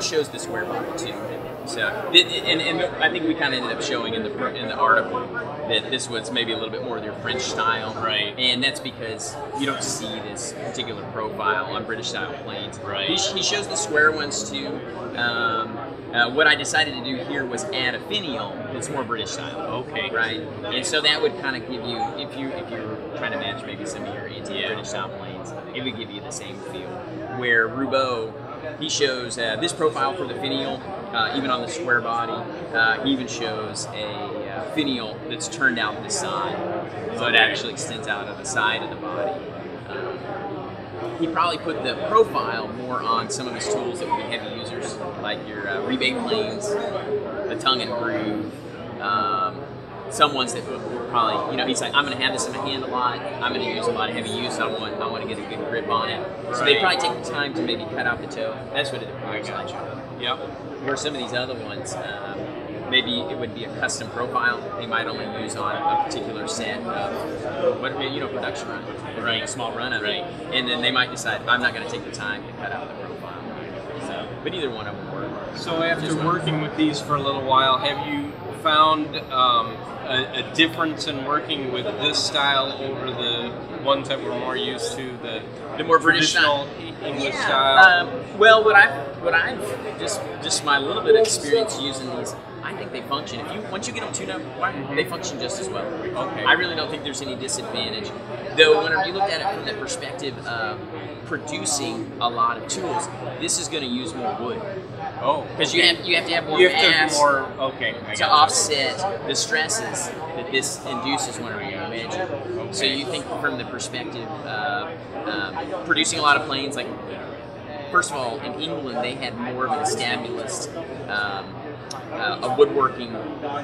Shows the square body too. So, and, and I think we kind of ended up showing in the in the article that this was maybe a little bit more of their French style, Right. And that's because you don't see this particular profile on British style planes. Right. He, he shows the square ones too. Um, uh, what I decided to do here was add a finial that's more British style. Okay. Right. And so that would kind of give you, if you if you're trying to match maybe some of your anti-British style planes, it would give you the same feel. Where Roubo, he shows uh, this profile for the finial, uh, even on the square body. Uh, he even shows a uh, finial that's turned out the side, so it actually extends out of the side of the body. Um, he probably put the profile more on some of his tools that would be heavy users, like your uh, rebate planes, the tongue and groove. Um, some ones that would probably, you know, he's like, I'm going to have this in my hand a lot. I'm going to use a lot of heavy use. I want, I want to get a good grip on it. So they probably take the time to maybe cut out the toe. That's what it looks like. Yep. Where some of these other ones, um, maybe it would be a custom profile. They might only use on a particular set of what you know production run, They're a small run of Right. it, and then they might decide I'm not going to take the time to cut out the profile. So, but either one of them work. So after Just one. working with these for a little while, have you found um, a, a difference in working with this style over the ones that we're more used to, the, The more traditional style. English Yeah, style? Um, well, what I what I've just just my little bit of experience using these, I think they function. If you once you get them tuned up, they function just as well. Okay. I really don't think there's any disadvantage. Though, whenever you looked at it from the perspective of producing a lot of tools, this is going to use more wood oh, because you have you have to have more you have to mass more. Okay, to offset the stresses that this induces whenever you wedge it. So you think from the perspective of um, producing a lot of planes, like first of all, in England they had more of an established um, uh, a woodworking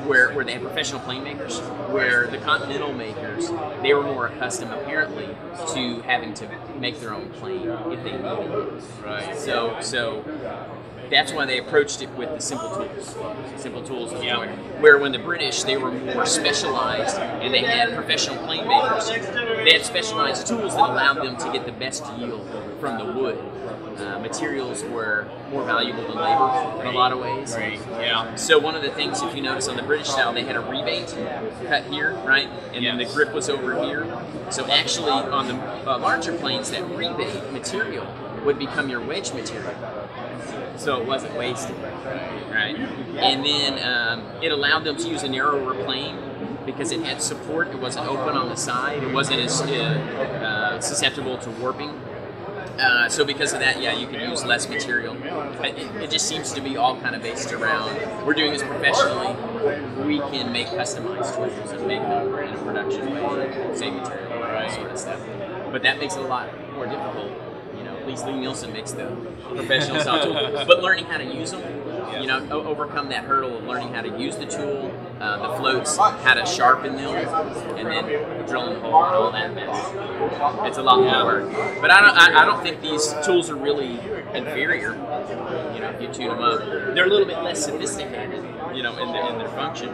where, where they had professional plane makers, where the continental makers they were more accustomed apparently to having to make their own plane if they needed it. Right. So so that's why they approached it with the simple tools. Simple tools Yeah. where, where when the British they were more specialized and they had professional plane makers, they had specialized tools that allowed them to get the best yield from the wood. Uh, materials were more valuable than labor in a lot of ways. Right. Yeah. So one of the things, if you notice on the British style, they had a rebate cut here, right, and then the grip was over here. So actually, on the uh, larger planes, that rebate material would become your wedge material, so it wasn't wasted, right? And then um, it allowed them to use a narrower plane because it had support. It wasn't open on the side. It wasn't as uh, uh, susceptible to warping. Uh, so because of that, yeah, you can use less material. It, it- just seems to be all kind of based around we're doing this professionally. We can make customized tools and make them in a production way, save material, that sort of stuff. But that makes it a lot more difficult. You know, at least Lie-Nielsen makes the professional style tool. But learning how to use them, you know, overcome that hurdle of learning how to use the tool, uh, the floats, how to sharpen them, and then drilling hole and all that mess. It's a lot more work. But I don't, I, I don't think these tools are really inferior. You know, if you tune them up, they're a little bit less sophisticated. You know, in, the, in their function.